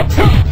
Achoo!